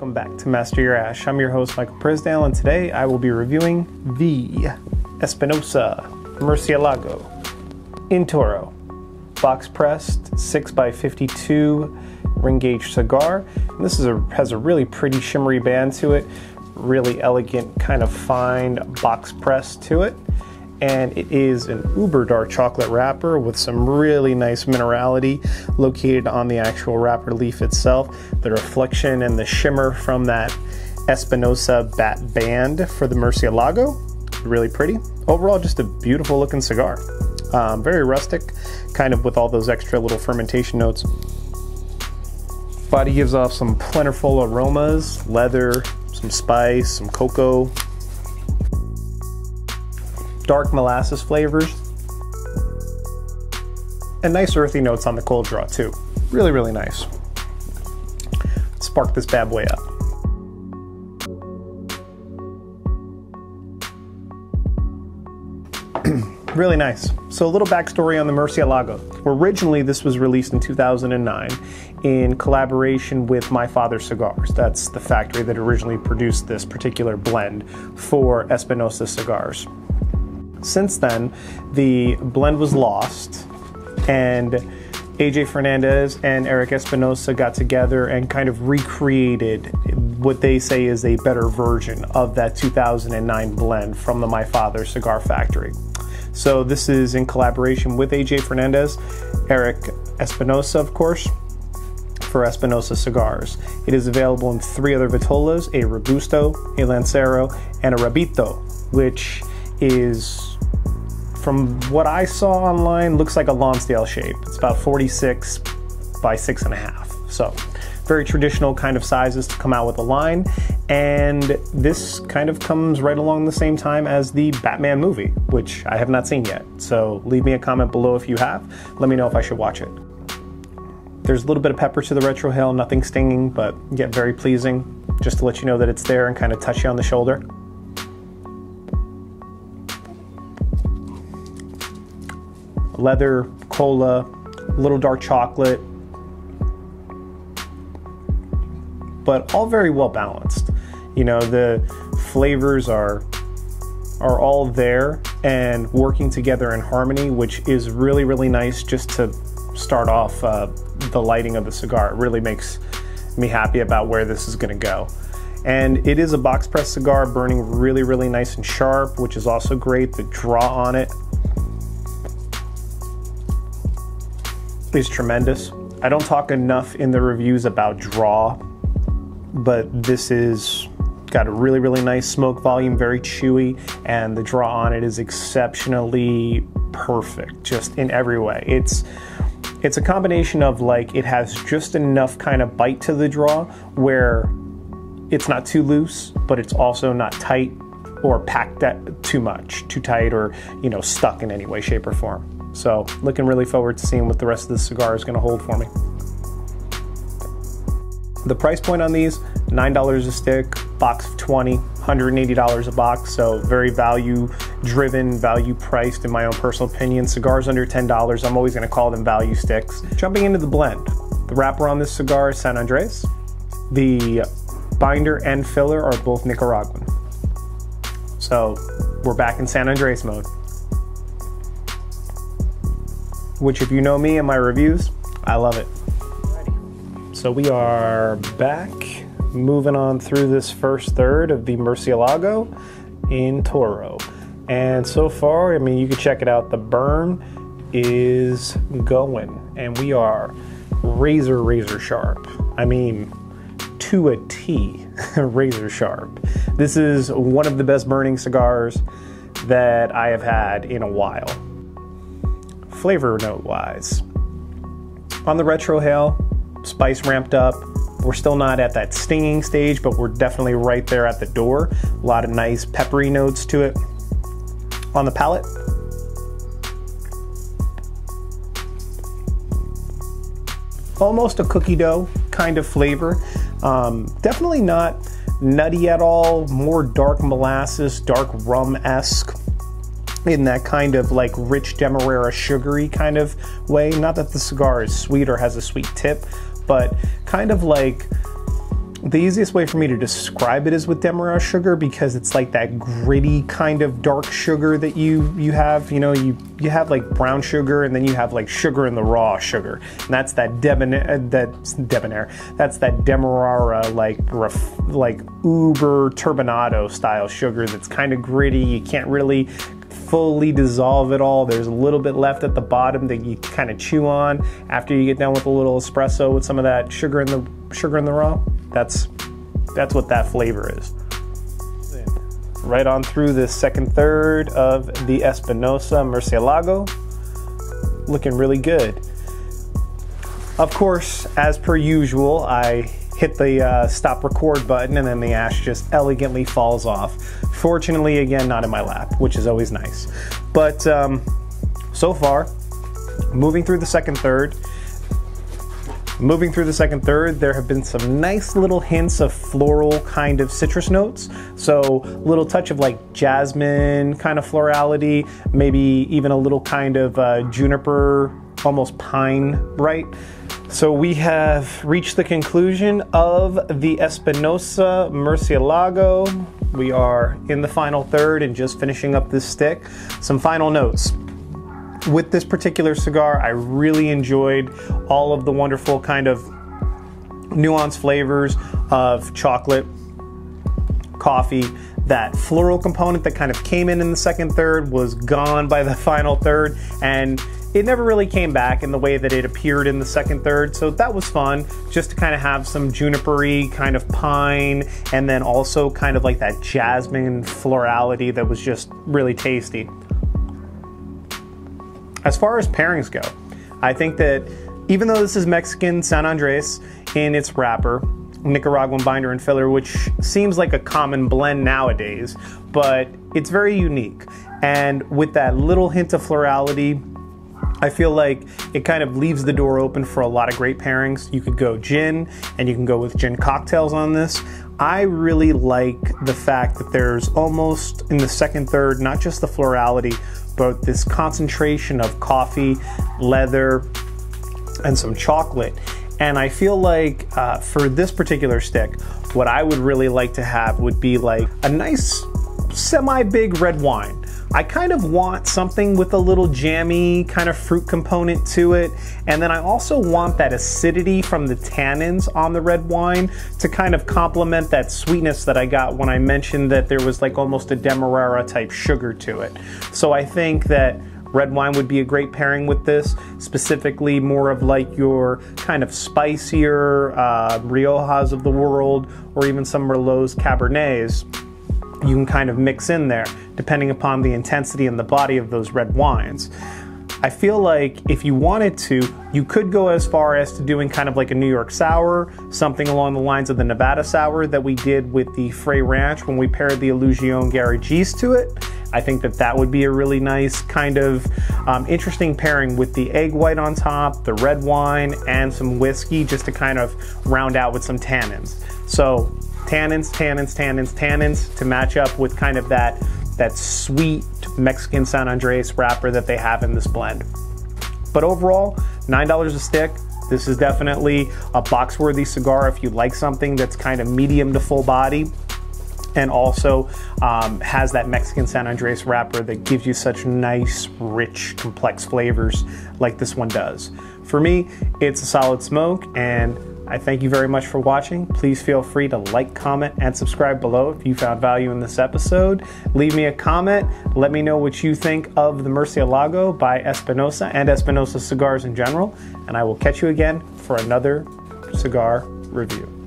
Welcome back to Master Your Ash. I'm your host, Michael Prisdale, and today I will be reviewing the Espinosa Murcielago in Toro. Box pressed 6x52 ring gauge cigar. And this is a, has a really pretty shimmery band to it, really elegant, kind of fine box press to it and it is an uber dark chocolate wrapper with some really nice minerality located on the actual wrapper leaf itself. The reflection and the shimmer from that Espinosa bat band for the Murcielago, really pretty. Overall, just a beautiful looking cigar. Um, very rustic, kind of with all those extra little fermentation notes. Body gives off some plentiful aromas, leather, some spice, some cocoa, dark molasses flavors, and nice earthy notes on the cold draw too. Really, really nice. Spark this bad boy up. really nice. So a little backstory on the Murcielago. Originally, this was released in 2009 in collaboration with My Father Cigars. That's the factory that originally produced this particular blend for Espinosa cigars. Since then, the blend was lost, and AJ Fernandez and Erik Espinosa got together and kind of recreated what they say is a better version of that 2009 blend from the My Father Cigar Factory. So this is in collaboration with AJ Fernandez, Erik Espinosa, of course, for Espinosa cigars. It is available in three other vitolas, a Robusto, a Lancero, and a Rabito, which is from what I saw online, looks like a Lonsdale shape. It's about 46 by six and a half. So very traditional kind of sizes to come out with a line. And this kind of comes right along the same time as the Batman movie, which I have not seen yet. So leave me a comment below if you have. Let me know if I should watch it. There's a little bit of pepper to the retrohale, nothing stinging, but yet very pleasing. Just to let you know that it's there and kind of touch you on the shoulder. Leather, cola, little dark chocolate, but all very well balanced. You know, the flavors are are all there and working together in harmony, which is really, really nice just to start off uh, the lighting of the cigar. It really makes me happy about where this is going to go. And it is a box press cigar burning really, really nice and sharp, which is also great. The draw on it is tremendous. I don't talk enough in the reviews about draw, but this is got a really, really nice smoke volume, very chewy, and the draw on it is exceptionally perfect, just in every way. It's it's a combination of like it has just enough kind of bite to the draw where it's not too loose, but it's also not tight or packed too much, too tight or you know stuck in any way, shape, or form. So looking really forward to seeing what the rest of the cigar is going to hold for me. The price point on these, $9 a stick, box of 20, $180 a box, so very value driven, value priced in my own personal opinion. Cigars under $10, I'm always gonna call them value sticks. Jumping into the blend, the wrapper on this cigar is San Andres. The binder and filler are both Nicaraguan. So we're back in San Andres mode which if you know me and my reviews, I love it. So we are back, moving on through this first third of the Murcielago in Toro. And so far, I mean, you can check it out. The burn is going, and we are razor, razor sharp. I mean, to a T, razor sharp. This is one of the best burning cigars that I have had in a while flavor note wise. On the retro retrohale, spice ramped up. We're still not at that stinging stage, but we're definitely right there at the door. A lot of nice peppery notes to it. On the palate, almost a cookie dough kind of flavor. Um, definitely not nutty at all, more dark molasses, dark rum esque in that kind of like rich demerara sugary kind of way. Not that the cigar is sweet or has a sweet tip, but kind of like the easiest way for me to describe it is with demerara sugar because it's like that gritty kind of dark sugar that you you have. You know, you you have like brown sugar and then you have like sugar in the raw sugar, and that's that debonair. Uh, that's debonair. That's that demerara like ref, like uber turbinado style sugar that's kind of gritty. You can't really fully dissolve it all. There's a little bit left at the bottom that you kind of chew on after you get done with a little espresso with some of that sugar in the sugar in the raw. That's that's what that flavor is. Right on through the second third of the Espinosa Murcielago. Looking really good. Of course, as per usual, I hit the uh, stop record button and then the ash just elegantly falls off. Fortunately, again, not in my lap, which is always nice. But um, so far, moving through the second third, Moving through the second third, there have been some nice little hints of floral kind of citrus notes. So little touch of like jasmine kind of florality, maybe even a little kind of uh, juniper, almost pine, right? So we have reached the conclusion of the Espinosa Murcielago. We are in the final third and just finishing up this stick. Some final notes with this particular cigar, I really enjoyed all of the wonderful kind of nuanced flavors of chocolate, coffee. That floral component that kind of came in in the second third was gone by the final third, and it never really came back in the way that it appeared in the second third. So that was fun, just to kind of have some junipery kind of pine, and then also kind of like that jasmine florality that was just really tasty. As far as pairings go, I think that even though this is Mexican San Andres in its wrapper, Nicaraguan binder and filler, which seems like a common blend nowadays, but it's very unique. And with that little hint of florality, I feel like it kind of leaves the door open for a lot of great pairings. You could go gin and you can go with gin cocktails on this. I really like the fact that there's almost in the second third, not just the florality, but this concentration of coffee, leather, and some chocolate. And I feel like uh, for this particular stick, what I would really like to have would be like a nice semi big red wine. I kind of want something with a little jammy kind of fruit component to it. And then I also want that acidity from the tannins on the red wine to kind of complement that sweetness that I got when I mentioned that there was like almost a demerara type sugar to it. So I think that Red wine would be a great pairing with this, specifically more of like your kind of spicier uh, Riojas of the world, or even some Merlots Cabernets you can kind of mix in there depending upon the intensity and the body of those red wines. I feel like if you wanted to, you could go as far as to doing kind of like a New York sour, something along the lines of the Nevada sour that we did with the Frey Ranch when we paired the Illusione Garagiste to it. I think that that would be a really nice kind of um, interesting pairing with the egg white on top, the red wine, and some whiskey just to kind of round out with some tannins. So tannins, tannins, tannins, tannins to match up with kind of that, that sweet Mexican San Andres wrapper that they have in this blend. But overall, $9 a stick. This is definitely a box worthy cigar if you like something that's kind of medium to full body and also um, has that Mexican San Andres wrapper that gives you such nice, rich, complex flavors like this one does. For me, it's a solid smoke and I thank you very much for watching. Please feel free to like, comment, and subscribe below if you found value in this episode. Leave me a comment. Let me know what you think of the Murcielago by Espinosa and Espinosa cigars in general. And I will catch you again for another cigar review.